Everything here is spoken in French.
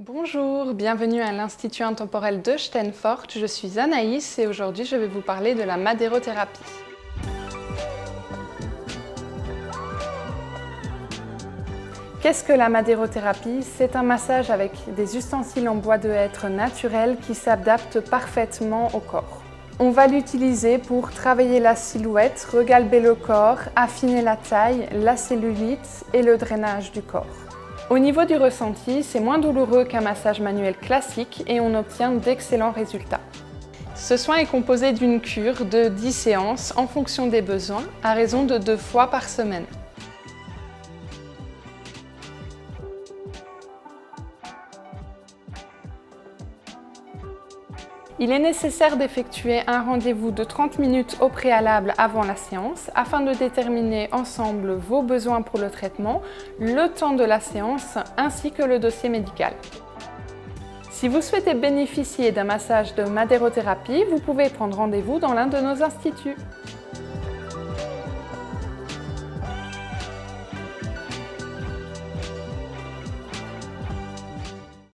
Bonjour, bienvenue à l'Institut intemporel de Steinfort. Je suis Anaïs et aujourd'hui je vais vous parler de la madérothérapie. Qu'est-ce que la madérothérapie? C'est un massage avec des ustensiles en bois de hêtre naturel qui s'adaptent parfaitement au corps. On va l'utiliser pour travailler la silhouette, regalber le corps, affiner la taille, la cellulite et le drainage du corps. Au niveau du ressenti, c'est moins douloureux qu'un massage manuel classique et on obtient d'excellents résultats. Ce soin est composé d'une cure de 10 séances en fonction des besoins, à raison de deux fois par semaine. Il est nécessaire d'effectuer un rendez-vous de 30 minutes au préalable avant la séance afin de déterminer ensemble vos besoins pour le traitement, le temps de la séance ainsi que le dossier médical. Si vous souhaitez bénéficier d'un massage de madérothérapie, vous pouvez prendre rendez-vous dans l'un de nos instituts.